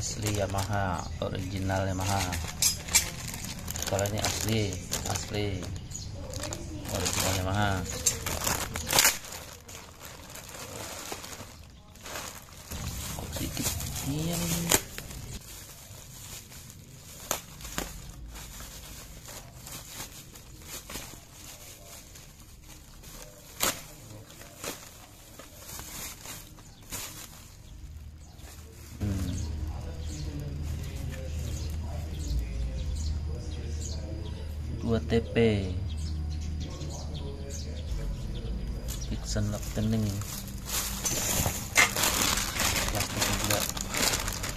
asli Yamaha original Yamaha kalau ini asli asli. Original Yamaha sedikit? Iya dua TP Dixon Laptening plastik juga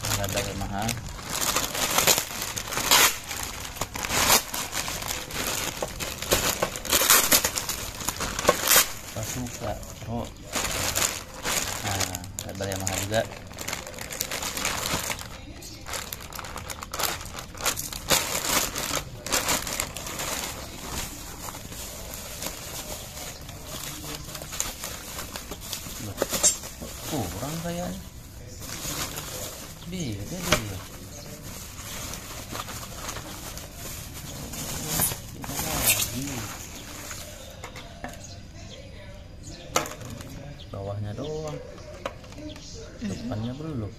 nggak ada Yamaha. Pasuka oh nah ada Yamaha juga kurang kayaknya. Beda dia. Bawahnya doang. Depannya belum